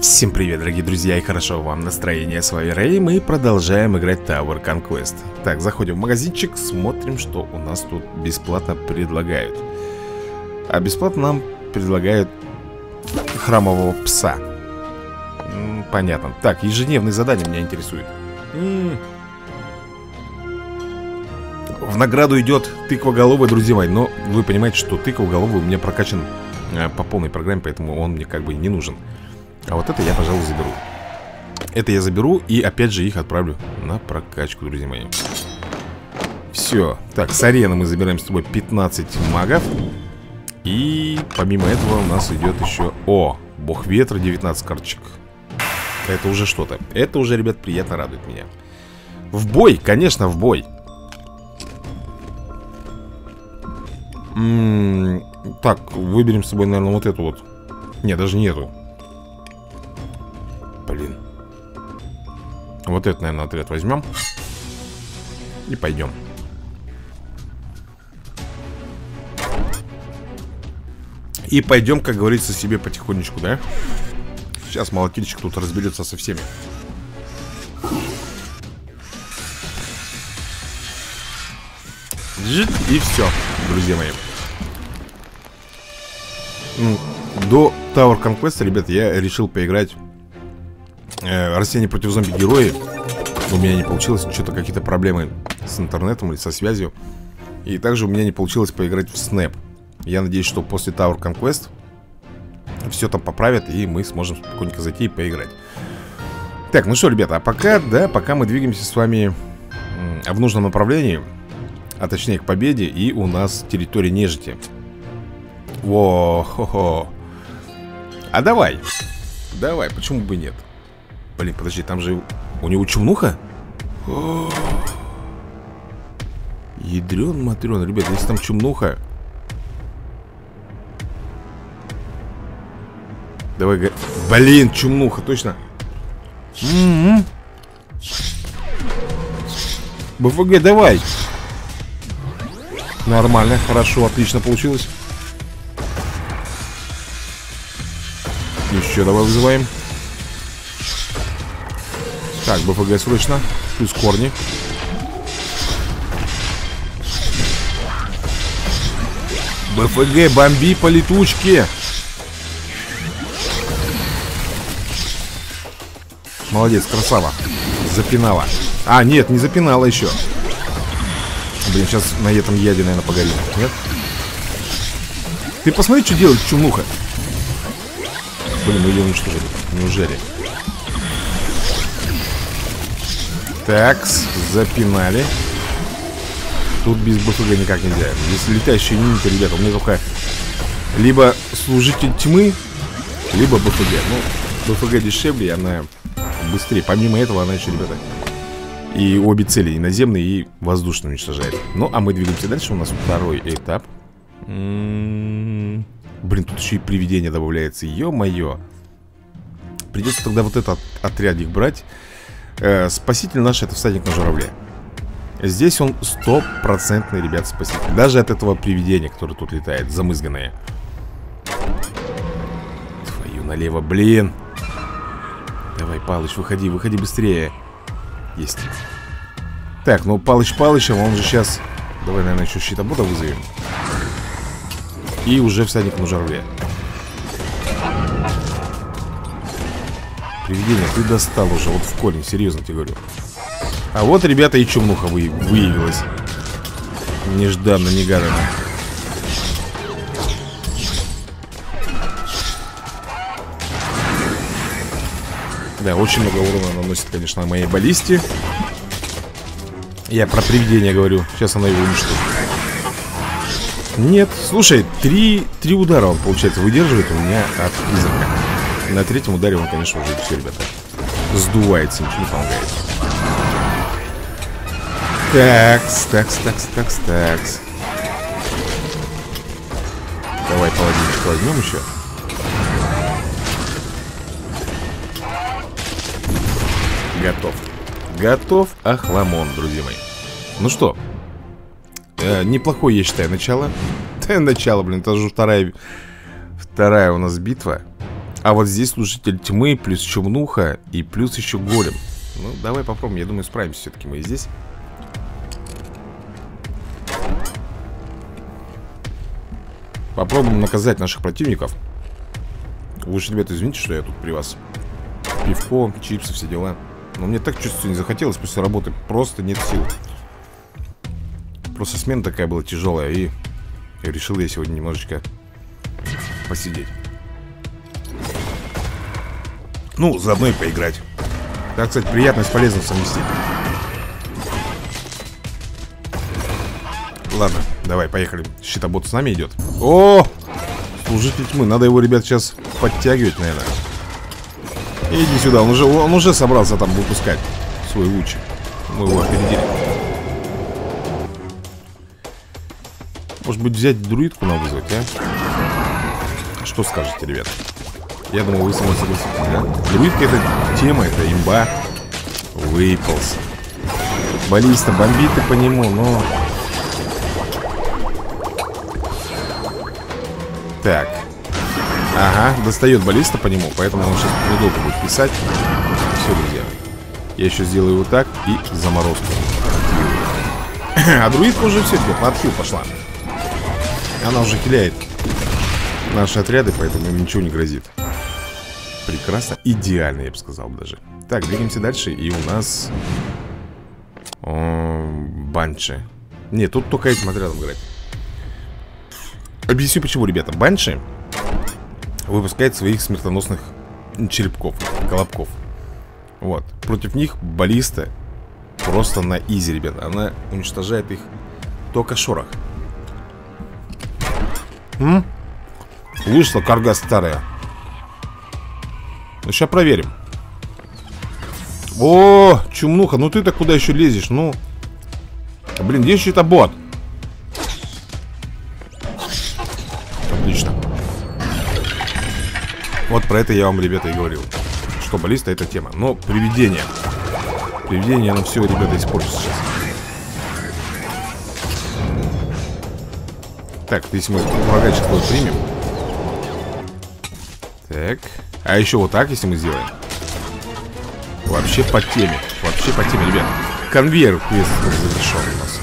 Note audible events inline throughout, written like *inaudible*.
Всем привет, дорогие друзья, и хорошо вам настроение. С вами Рэй, мы продолжаем играть Tower Conquest. Так, заходим в магазинчик, смотрим, что у нас тут бесплатно предлагают. А бесплатно нам предлагают храмового пса. М -м, понятно. Так, ежедневные задания меня интересуют. М. В награду идет тыквоголовый, друзья мои, но вы понимаете, что тыквоголовый у меня прокачан э, по полной программе, поэтому он мне как бы не нужен. А вот это я, пожалуй, заберу. Это я заберу и опять же их отправлю на прокачку, друзья мои. Все, так, с арены мы забираем с тобой 15 магов. И помимо этого у нас идет еще... О, бог ветра, 19 карточек. Это уже что-то. Это уже, ребят, приятно радует меня. В бой, конечно, в бой. М -м Так, выберем с собой, наверное, вот эту вот. Не, даже нету Вот этот, наверное, отряд возьмем. И пойдем. И пойдем, как говорится, себе потихонечку, да? Сейчас молотильщик тут разберется со всеми. И все, друзья мои. До Tower Conquest, ребят, я решил поиграть э, Растения против зомби-герои У меня не получилось, что-то какие-то проблемы с интернетом или со связью. И также у меня не получилось поиграть в Snap Я надеюсь, что после Tower Conquest Все там поправят и мы сможем спокойненько зайти и поиграть. Так, ну что, ребята, а пока, да, пока мы двигаемся с вами в нужном направлении А точнее к победе И у нас территория нежити. Во, хо, -хо. А давай Давай, почему бы нет Блин, подожди, там же у него чумнуха? Ядрен матрен, ребят, если там чумнуха Давай, блин, чумнуха, точно. БФГ, давай Нормально, хорошо, отлично получилось Еще давай вызываем так, БФГ срочно. Плюс корни. БФГ, бомби по летучке. Молодец, красава. Запинала. А, нет, не запинала еще. Блин, сейчас на этом яде, наверное, погорим. Нет? Ты посмотри, что делает чумуха. Блин, мы ее уничтожили. Неужели? Такс, запинали. Тут без БФГ никак нельзя. Здесь летающие юниты, ребята, у меня только Либо служитель тьмы Либо БФГ. Ну, БФГ дешевле, она быстрее. Помимо этого она еще, ребята И обе цели, и наземные, и воздушные уничтожает. Ну, а мы двигаемся дальше. У нас второй этап. М-м-м. Блин, тут еще и привидение добавляется. Ё-моё. Придется тогда вот этот отрядик брать э, Спаситель наш это всадник на журавле. Здесь он стопроцентный, ребят, спаситель. Даже от этого привидения, которое тут летает Замызганное. Твою налево, блин! Давай, Палыч, выходи, выходи быстрее. Есть. Так, ну Палыч Палычем, он же сейчас Давай, наверное, еще щитобота вызовем. И уже всадник на журавле Привидение, ты достал уже, вот в корень, серьезно тебе говорю. А вот, ребята, и чумнуха вы, выявилась. Нежданно, негаданно. Да, очень много урона наносит, конечно, моей баллисте. Я про привидение говорю Сейчас она его уничтожит. Нет, слушай, три, три удара он, получается, выдерживает у меня от призрака на третьем ударе он, конечно, уже все, ребята Сдувается, ничего не помогает. Такс, такс, такс, такс, такс. Давай паладинчика возьмем еще. Готов. Готов Ахламон, друзья мои. Ну что? Э, Неплохое, я считаю, начало. *laughs* Начало, блин, это же вторая Вторая у нас битва А вот здесь служитель тьмы, плюс чумнуха и плюс еще голем. Ну, давай попробуем. Я думаю, справимся все-таки мы здесь. Попробуем наказать наших противников. Вы уж, ребята, извините, что я тут при вас. Пивко, чипсы, все дела. Но мне так чувствую не захотелось после работы. Просто нет сил. Просто смена такая была тяжелая. И решил я сегодня немножечко посидеть. Ну, заодно и поиграть. Так, кстати, приятно с полезным совместить. Ладно, давай, поехали. Щитобот с нами идет. О! Служитель тьмы. Надо его, ребят, сейчас подтягивать, наверное. Иди сюда, он уже, он уже собрался там выпускать свой луч. Мы его опередили. Может быть, взять друидку нам вызвать, а? Что скажете, ребят? Я думал, вы со мной согласитесь, да? Друидка это тема, это имба. Выпался. Баллиста бомбит и по нему, но... Так. Ага, достает баллиста по нему, поэтому он сейчас недолго будет писать. Все, друзья. Я еще сделаю вот так и заморозку. *clears throat* А друидка уже все, теперь отхил пошла. Она уже хиляет наши отряды, поэтому им ничего не грозит. Прекрасно, идеально, я бы сказал даже. Так, двигаемся дальше, и у нас... О, банши. Не, тут только этим отрядом играть. Объясню почему, ребята. Банши выпускает своих смертоносных черепков, колобков. Вот. Против них баллиста просто на изи, ребята. Она уничтожает их только шорох. М? Вышла карга старая. Ну, сейчас проверим. О, чумнуха, ну ты-то куда еще лезешь? Ну. Блин, где еще это бот? Отлично. Вот про это я вам, ребята, и говорил. Что баллиста это тема. Но привидение. Привидение, оно все, ребята, испортит сейчас. Так, если мы врагачек твой примем. Так. А еще вот так, если мы сделаем. Вообще по теме. Вообще по теме, ребят. Конвейер квест завершен у нас.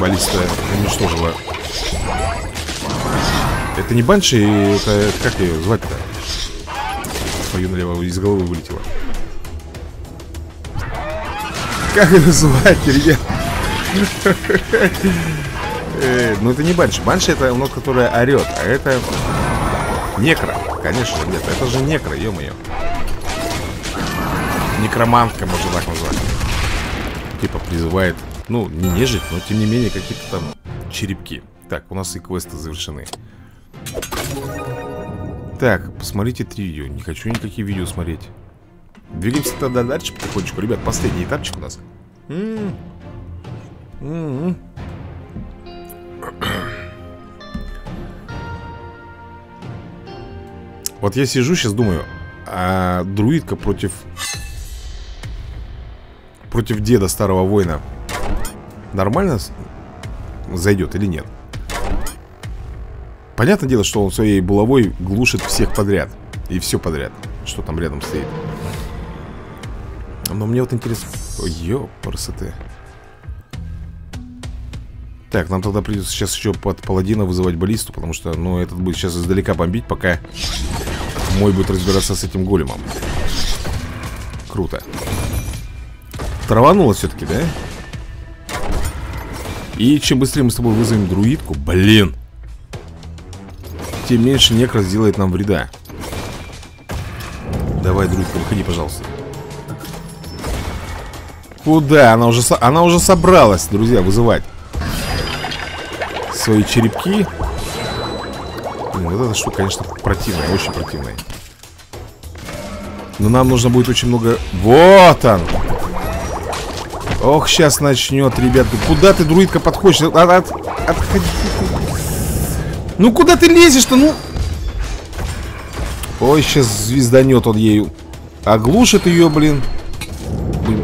Баллиста уничтожила. Это не банши, это как ее звать-то? Твою налево из головы вылетело. Как ее звать, ребят? *laughs* Э, ну это не банши. Банши это оно, которое орет, а это некро. Конечно, нет, это же некро, ё-моё. Некромантка, можно так назвать. Типа призывает, ну, не нежить, но тем не менее какие-то там черепки. Так, у нас и квесты завершены. Так, посмотрите три видео. Не хочу никакие видео смотреть. Двигаемся тогда дальше потихонечку. Ребят, последний этапчик у нас. М -м -м Вот я сижу сейчас думаю, а друидка против... Против деда старого воина Нормально зайдет или нет? Понятное дело, что он своей булавой глушит всех подряд. И все подряд, что там рядом стоит. Но мне вот интересно... Ой, ёпарсоты так, нам тогда придется сейчас еще под паладина вызывать баллисту Потому что, ну, этот будет сейчас издалека бомбить Пока мой будет разбираться с этим големом. Круто. Травануло все-таки, да? И чем быстрее мы с тобой вызовем друидку Блин Тем меньше некро сделает нам вреда. Давай, друидка, выходи, пожалуйста. Куда? Она уже, она уже собралась, друзья, вызывать Свои черепки. Блин, вот эта штука, конечно, противная, очень противная. Но нам нужно будет очень много... Вот он! Ох, сейчас начнет, ребят Куда ты, друидка, подходишь? От, от, отходи. Ну куда ты лезешь-то, ну? Ой, сейчас звезданет он ею. Оглушит ее, блин. Блин,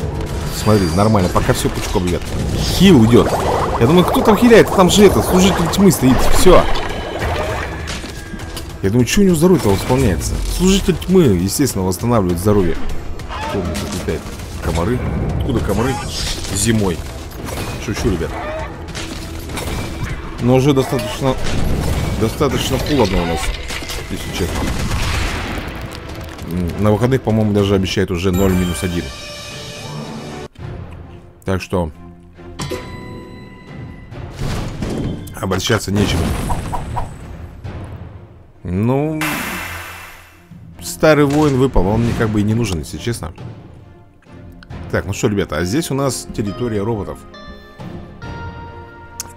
смотри, нормально Пока все пучком, ребят Хил идет Я думаю, кто там хиляет? Там же это, служитель тьмы стоит Все Я думаю, что у него здоровье-то восполняется? Служитель тьмы, естественно, восстанавливает здоровье. Меня тут летает? Комары? Откуда комары? Зимой. Шучу, ребят. Но уже достаточно... Достаточно холодно у нас, если честно. На выходных, по-моему, даже обещают уже 0 минус 1. Так что... Обращаться нечем. Ну... Старый воин выпал, он мне как бы и не нужен, если честно. Так, ну что, ребята, а здесь у нас территория роботов.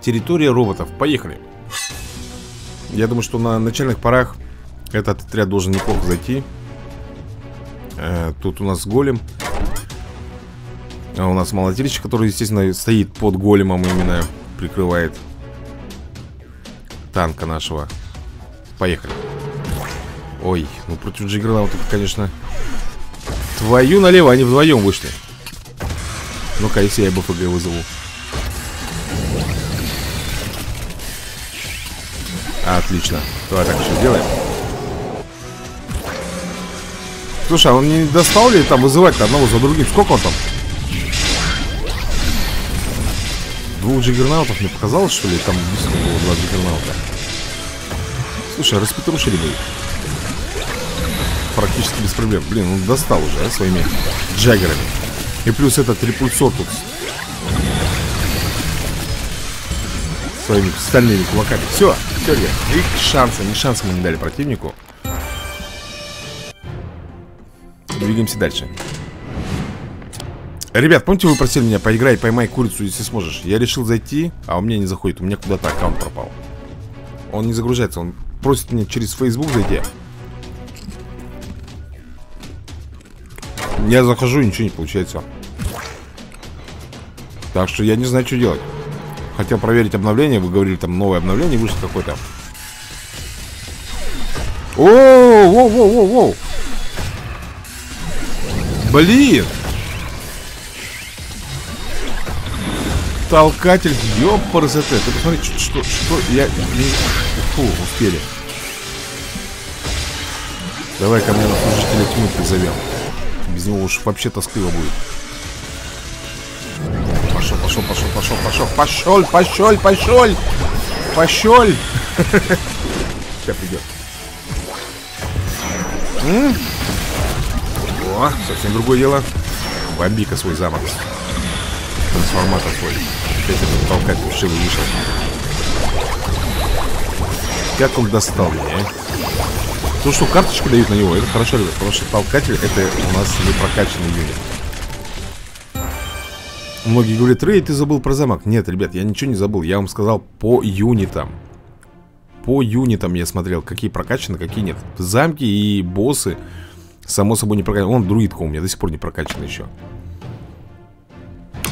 Территория роботов. Поехали. Я думаю, что на начальных порах этот отряд должен неплохо зайти. Э, тут у нас голем. А у нас молотильщик, который, естественно, стоит под големом именно прикрывает танка нашего. Поехали. Ой, ну против Джиггернаута, конечно... Твою налево, они вдвоем вышли. Ну-ка, если я БФГ вызову. Отлично. Давай так еще сделаем. Слушай, а он не достал ли там вызывать одного за другим? Сколько он там? Двух джиггернаутов мне показалось, что ли? Там действительно было два джиггернаута. Слушай, а распетрушили бы Практически без проблем. Блин, он достал уже, а, своими джаггерами. И плюс этот репульсор тут своими стальными кулаками. Все, все, ребят. И шанса, не шанса мы не дали противнику. Двигаемся дальше. Ребят, помните, вы просили меня поиграй, поймай курицу, если сможешь. Я решил зайти, а у меня не заходит. У меня куда-то аккаунт пропал. Он не загружается, он просит меня через Facebook зайти. Я захожу, ничего не получается. Так что я не знаю, что делать. Хотел проверить обновление. Вы говорили, там новое обновление вышло какое-то. О, воу, воу, воу, воу. Блин. Толкатель, ёпарзет. Ты посмотри, что, что, что я... Фу, успели. Давай ко мне на служителя тьмы призовем. Без него уж вообще тоскливо будет. Пошел, пошел, пошел, пошел, пошел, пошел, пошел, пошел, пошел. *laughs* Сейчас придет. О, совсем другое дело. Бомбика свой замок. Трансформатор свой. Опять этот толкать вшивый вышел. Как он достал меня, а? То, что карточку дают на него, это хорошо, ребят, потому что толкатель это у нас не прокачанный юнит. Многие говорят, Рэй, ты забыл про замок. Нет, ребят, я ничего не забыл. Я вам сказал по юнитам. По юнитам я смотрел, какие прокачаны, какие нет. Замки и боссы, само собой, не прокачаны. Он друидка у меня до сих пор не прокачан еще.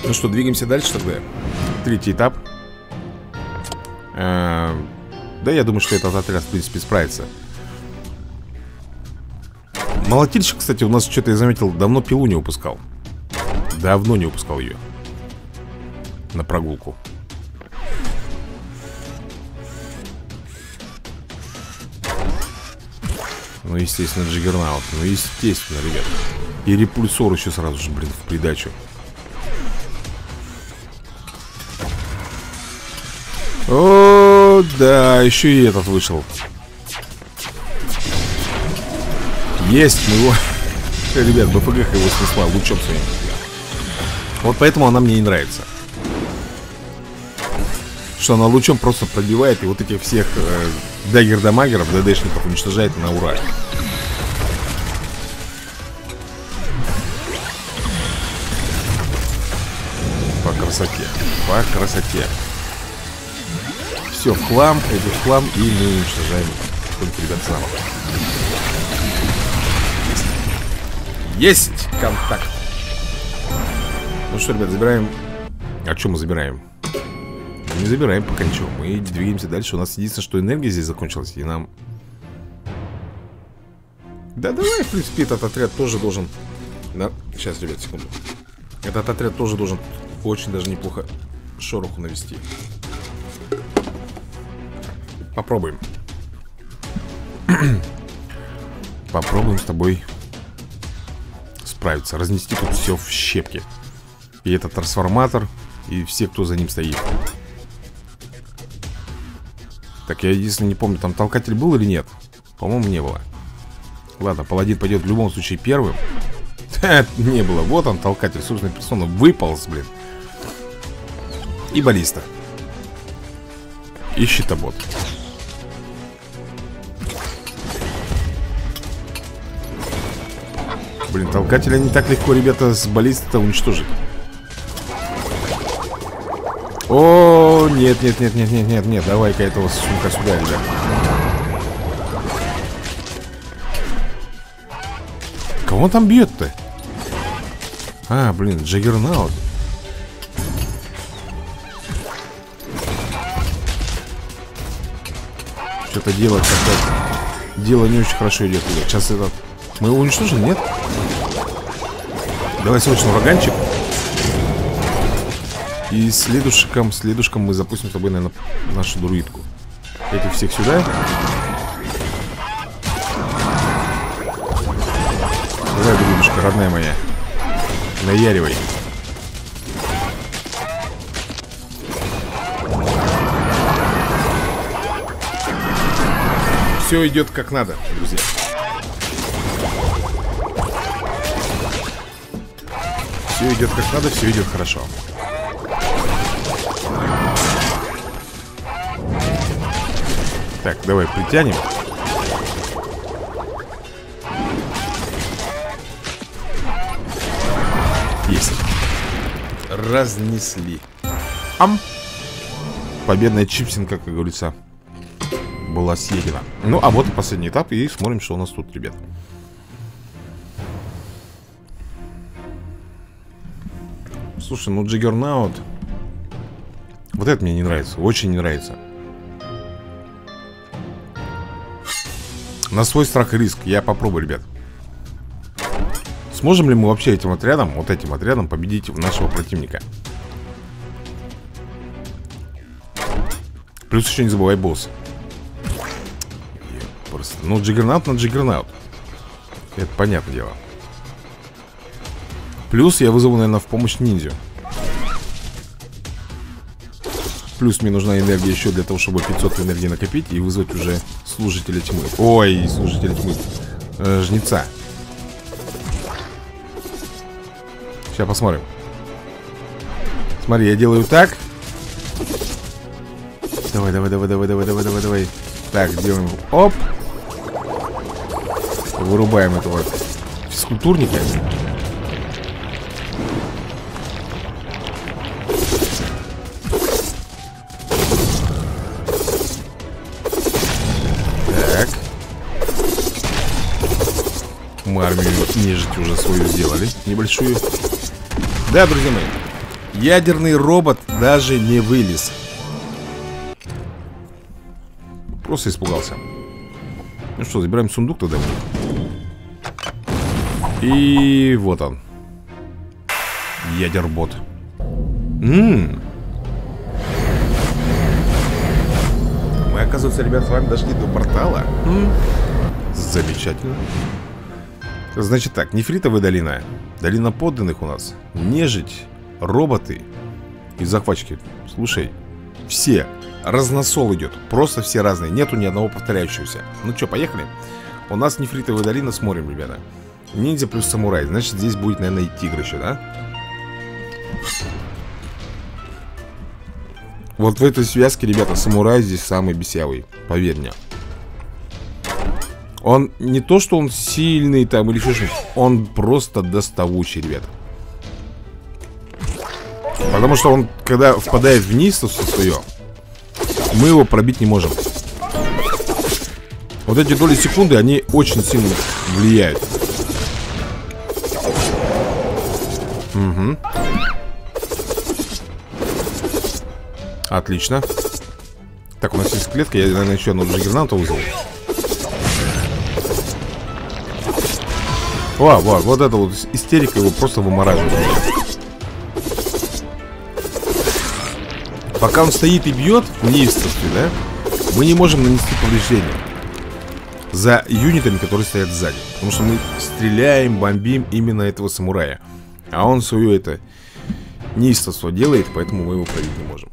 Ну что, двигаемся дальше тогда. Третий этап. Э да, я думаю, что этот отряд, в принципе, справится. Молотильщик, кстати, у нас что-то я заметил, давно пилу не выпускал. Давно не выпускал ее. На прогулку. Ну, естественно, Джиггернаут. Ну, естественно, ребят. И репульсор еще сразу же, блин, в придачу. О, да, еще и этот вышел. Есть, мы его... *laughs* Ребят, БФГ его снесла лучом своим. Вот поэтому она мне не нравится. Что она лучом просто пробивает и вот этих всех э, даггер-дамагеров, ДДшников уничтожает на ура. По красоте. По красоте. Все в хлам, это в хлам, и мы уничтожаем только ребят замок. Есть контакт. Ну что, ребят, забираем... А что мы забираем? Не забираем пока ничего. Мы двигаемся дальше. У нас единственное, что энергия здесь закончилась. И нам... Да давай, в принципе, этот отряд тоже должен... Да, сейчас, ребят, секунду. Этот отряд тоже должен очень даже неплохо шороху навести. Попробуем. *clears throat* Попробуем с тобой справиться Разнести тут все в щепки. И этот трансформатор И все, кто за ним стоит. Так, я если не помню, там толкатель был или нет? По-моему, не было. Ладно, паладин пойдет в любом случае первым. *laughs* Не было, вот он, толкатель Собственно, персона выполз, блин. И баллиста. И щитобот Блин, толкателя не так легко, ребята, с баллистой уничтожить. О, нет, нет, нет, нет, нет, нет, нет, давай-ка этого сумка сюда, ребят. Кого он там бьет-то? А, блин, Джаггернаут. Что-то дело как-то... Дело не очень хорошо идет, ребят. Сейчас этот... Мы его уничтожили, нет? Давай срочно ураганчик. И следующим, следующим мы запустим с тобой, наверное, нашу друидку. Этих всех сюда. Давай, друидушка, родная моя. Наяривай. Все идет как надо, друзья. Все идет как надо, все идет хорошо. Так, давай притянем. Есть. Разнесли. Ам. Победная чипсинка, как говорится, была съедена. Ну, а вот и последний этап, и смотрим, что у нас тут, ребят. Слушай, ну Джиггернаут Вот это мне не нравится, очень не нравится На свой страх и риск Я попробую, ребят Сможем ли мы вообще этим отрядом Вот этим отрядом победить нашего противника? Плюс еще не забывай босс Просто, ну Джиггернаут на Джиггернаут Это понятное дело Плюс я вызову, наверное, в помощь ниндзю. Плюс мне нужна энергия еще для того, чтобы 500 энергии накопить И вызвать уже служителя тьмы. Ой, служителя тьмы. Э, Жнеца. Сейчас посмотрим. Смотри, я делаю так. Давай, давай, давай, давай, давай, давай, давай, давай. Так, делаем. Оп. Вырубаем этого физкультурника нежити уже свою сделали Небольшую. Да, друзья мои Ядерный робот даже не вылез. Просто испугался. Ну что, забираем сундук тогда. И вот он. Ядербот. Ммм Мы, оказывается, ребят, с вами дошли до портала. М -м. Замечательно Значит так, нефритовая долина Долина подданных у нас Нежить, роботы и захватчики Слушай, все Разносол идет, просто все разные Нету ни одного повторяющегося Ну что, поехали? У нас нефритовая долина, смотрим, ребята Ниндзя плюс самурай Значит, здесь будет, наверное, и тигр еще, да? Вот в этой связке, ребята, самурай здесь самый бесявый Поверь мне он не то, что он сильный там или что Он просто доставучий, ребят Потому что он, когда впадает вниз то свое Мы его пробить не можем. Вот эти доли секунды, они очень сильно влияют. Угу Отлично. Так, у нас есть клетка Я, наверное, еще одну джиггернаута вызвал Во, вот это вот истерика его просто вымораживает. Пока он стоит и бьет в неистовстве, да, мы не можем нанести повреждения. за юнитами, которые стоят сзади. Потому что мы стреляем, бомбим именно этого самурая. А он свое это неистовство делает, поэтому мы его пробить не можем.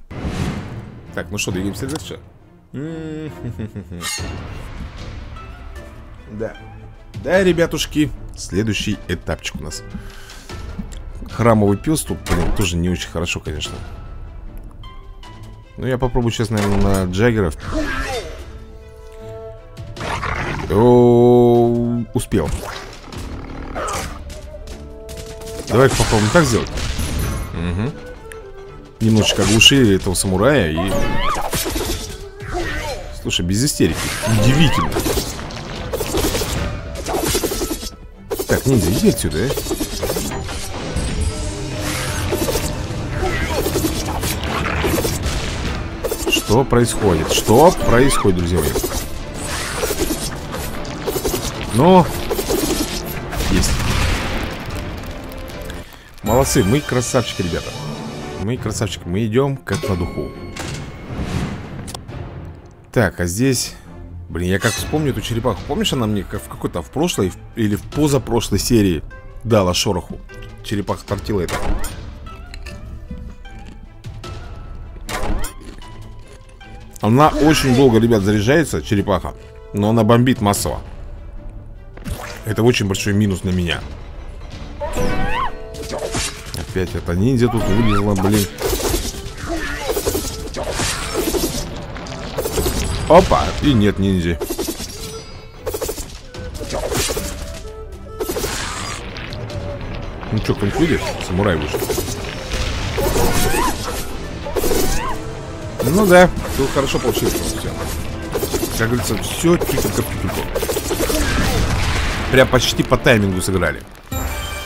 Так, ну что, двигаемся дальше? Да. Да, ребятушки, следующий этапчик у нас. Храмовый пес тут, блин, тоже не очень хорошо, конечно. Ну, я попробую сейчас, наверное, на Джаггеров. Успел. Давай попробуем так сделать. Угу. Немножечко оглушили этого самурая и... Слушай, без истерики. Удивительно. Так, ниндзя, иди отсюда, а. Что происходит? Что происходит, друзья мои? Ну, есть. Молодцы, мы красавчики, ребята. Мы красавчики, мы идем как на духу. Так, а здесь... Блин, я как вспомню эту черепаху. Помнишь, она мне как в какой-то в прошлой или в позапрошлой серии дала шороху? Черепаха тортила это. Она очень долго, ребят, заряжается, черепаха. Но она бомбит массово. Это очень большой минус на меня. Опять это ниндзя тут вылезла, блин. Опа, и нет ниндзя. Ну что, кто-нибудь видит? Самурай вышел. Ну да, тут хорошо получилось. Все. Как говорится, все тихонько-тихонько. Прям почти по таймингу сыграли.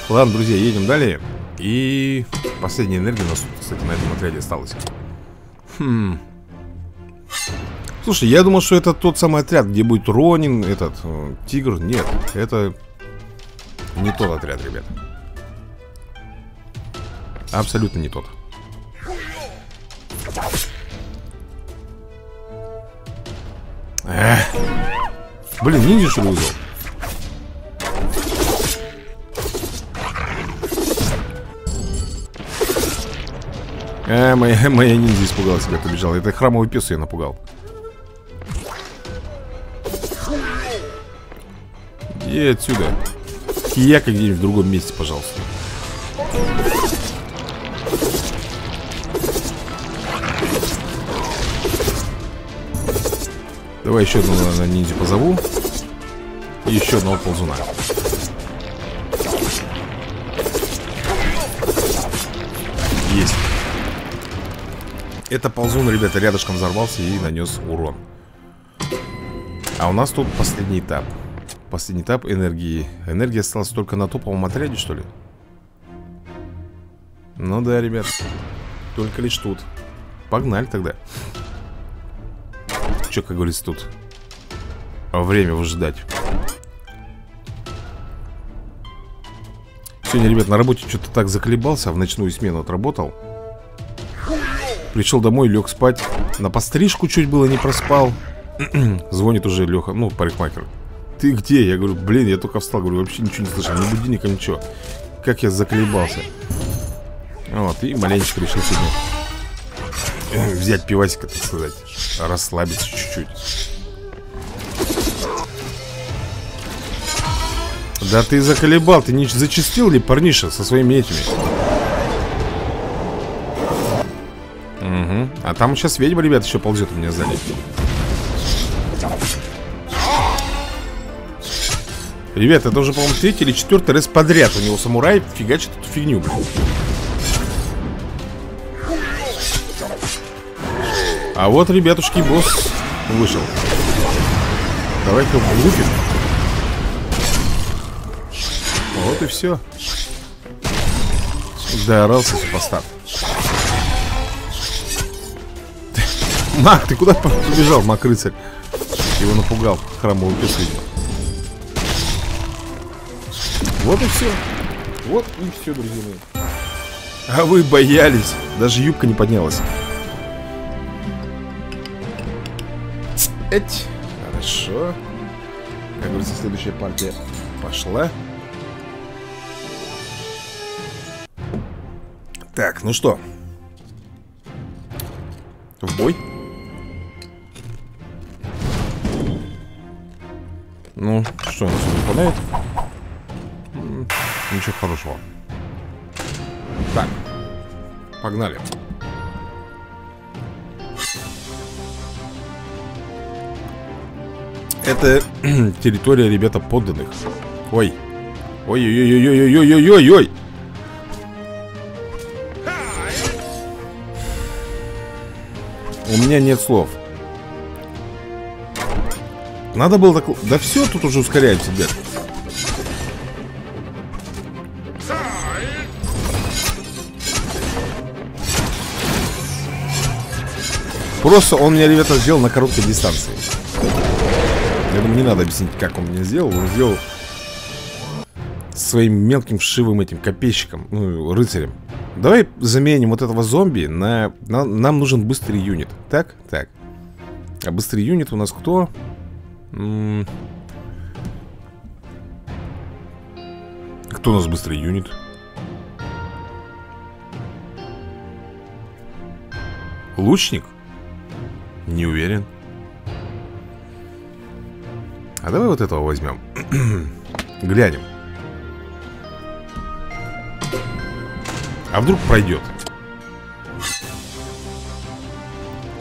Ладно, друзья, едем далее. И последняя энергия у нас, кстати, на этом отряде осталась. Хм. Слушай, я думал, что это тот самый отряд, где будет Ронин, этот, э, Тигр. Нет, это не тот отряд, ребят. Абсолютно не тот. Эх. Блин, ниндзя что ли вызвал? Э, моя, *laughs* моя ниндзя испугалась, когда побежала. Это храмовый пес ее напугал. Иди отсюда. Кияка где-нибудь в другом месте, пожалуйста. Давай еще одного на ниндзя позову. И еще одного ползуна. Есть. Это ползун, ребята, рядышком взорвался и нанес урон. А у нас тут последний этап. Последний этап энергии. Энергия осталась только на топовом отряде, что ли? Ну да, ребят. Только лишь тут. Погнали тогда. Че, как говорится, тут время выжидать. Сегодня, ребят, на работе что-то так заколебался, а в ночную смену отработал. Пришел домой, лег спать. На пострижку чуть было не проспал. *clears throat* Звонит уже Леха, ну, парикмахер. Ты где? Я говорю, блин, я только встал, говорю, вообще ничего не слышал, ни будильника, ничего. Как я заколебался. Вот, и маленечко решил сегодня взять пивасика, так сказать. Расслабиться чуть-чуть. Да ты заколебал, ты не зачистил ли, парниша, со своими этими? Угу. А там сейчас ведьма, ребят, еще ползет у меня сзади. Ребят, это уже, по-моему, третий или четвертый раз подряд у него самурай фигачит эту фигню, блин. А вот, ребятушки, босс вышел. Давай-ка влупим. Вот и все. Доорался супостат. Мак, ты куда побежал, мак-рыцарь? Его напугал храмовый пес, видимо. Вот и все. Вот и все, друзья мои. А вы боялись. Даже юбка не поднялась. Эть. Хорошо. Как говорится, следующая партия пошла. Так, ну что? В бой? Ну, что нас выпадает? Ничего хорошего. Так. Погнали. Это *clears throat* территория, ребята, подданных. Ой. Ой-ой-ой-ой-ой-ой-ой-ой-ой! У меня нет слов. Надо было так... Да все, тут уже ускоряется, ребят. Просто он меня, ребята, сделал на короткой дистанции. Я думаю, не надо объяснить, как он меня сделал. Он сделал своим мелким вшивым этим копейщиком, ну, рыцарем. Давай заменим вот этого зомби на... на... Нам нужен быстрый юнит. Так? Так. А быстрый юнит у нас кто? Кто у нас быстрый юнит? Лучник? Не уверен. А давай вот этого возьмем. *clears throat* Глянем. А вдруг пройдет?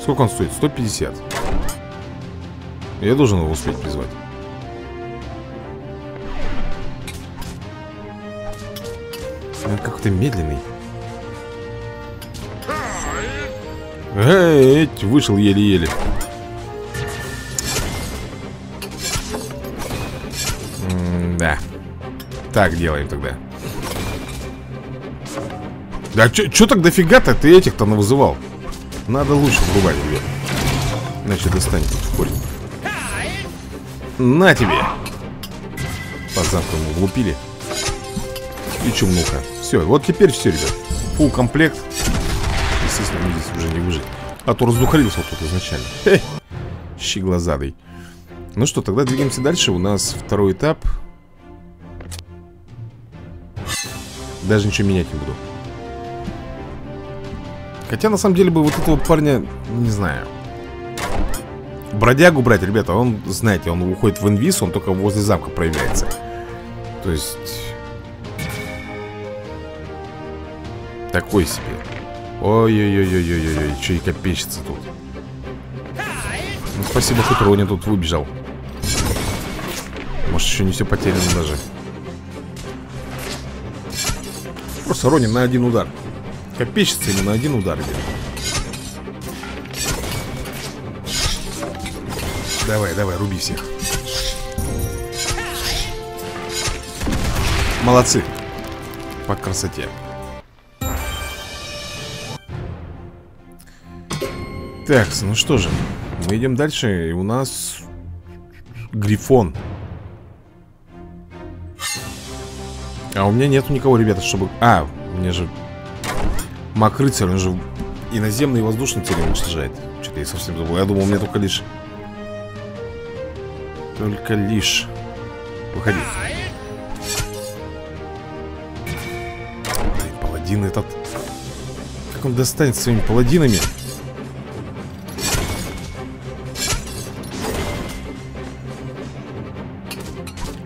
Сколько он стоит? 150. Я должен его успеть призвать. Он какой-то медленный. Эй, вышел еле-еле. Да. Так делаем тогда. Да чё так дофига-то ты этих-то навызывал? Надо лучше врубать, ребят. Иначе достанет в корень. На тебе! По замкам влупили. И чумнуха. Все, вот теперь все, ребят. Фул комплект. Естественно, здесь уже не выжить. А то раздухарился тут изначально. Хе. Щеглазадый. Ну что, тогда двигаемся дальше. У нас второй этап. Даже ничего менять не буду. Хотя, на самом деле, бы вот этого парня, не знаю Бродягу брать, ребята, он, знаете, он уходит в инвиз Он только возле замка проявляется То есть... Такой себе Ой-ой-ой-ой-ой-ой, что и копейщица тут ну, Спасибо, хоть Рони тут выбежал Может, еще не все потеряно даже Просто Ронин на один удар Копейщица именно один удар. Давай, давай, руби всех. Молодцы. По красоте. Так, ну что же. Мы идем дальше, и у нас Грифон. А у меня нету никого, ребята, чтобы... А, у меня же Маг рыцарь, он же и наземный, и воздушный цель уничтожает. Что-то я совсем забыл. Я думал, у меня только лишь... Только лишь... Выходи. Блин, паладин этот... Как он достанет своими паладинами?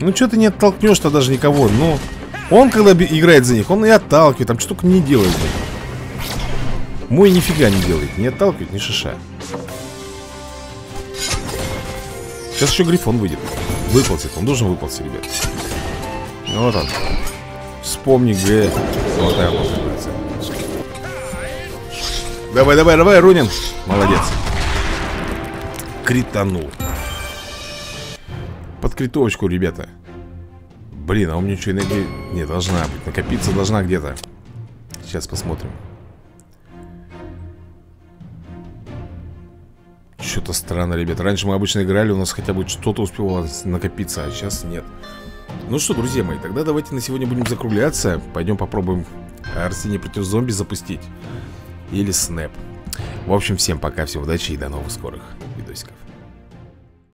Ну, что ты не оттолкнешь-то даже никого? Ну, он, когда играет за них, он и отталкивает, там что только не делает. Мой нифига не делает, не отталкивает, ни шиша. Сейчас еще Грифон выйдет. Выползет, он должен выползти, ребят. Ну, Вот он. Вспомни, Г. Золотая лошадь Давай, давай, давай, Рунин. Молодец. Кританул Под критовочку, ребята. Блин, а у меня что, энергия... Не, должна быть Накопиться должна где-то. Сейчас посмотрим. Что-то странно, ребят. Раньше мы обычно играли, у нас хотя бы что-то успевало накопиться, а сейчас нет. Ну что, друзья мои, тогда давайте на сегодня будем закругляться. Пойдем попробуем Арсений против зомби запустить. Или снэп. В общем, всем пока, всем удачи и до новых скорых